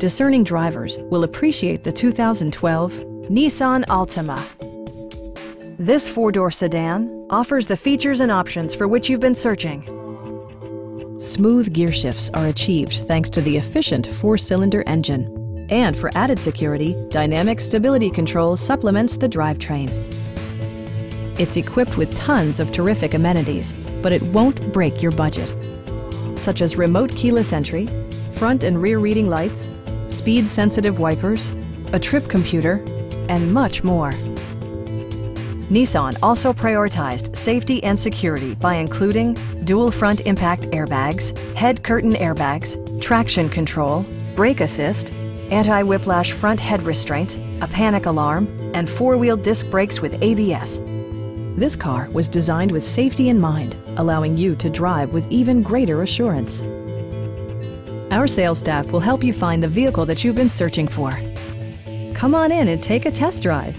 discerning drivers will appreciate the 2012 Nissan Altima. This four-door sedan offers the features and options for which you've been searching. Smooth gear shifts are achieved thanks to the efficient four-cylinder engine. And for added security, Dynamic Stability Control supplements the drivetrain. It's equipped with tons of terrific amenities, but it won't break your budget. Such as remote keyless entry, front and rear reading lights, speed-sensitive wipers, a trip computer, and much more. Nissan also prioritized safety and security by including dual front impact airbags, head curtain airbags, traction control, brake assist, anti-whiplash front head restraints, a panic alarm, and four-wheel disc brakes with ABS. This car was designed with safety in mind, allowing you to drive with even greater assurance. Our sales staff will help you find the vehicle that you've been searching for. Come on in and take a test drive.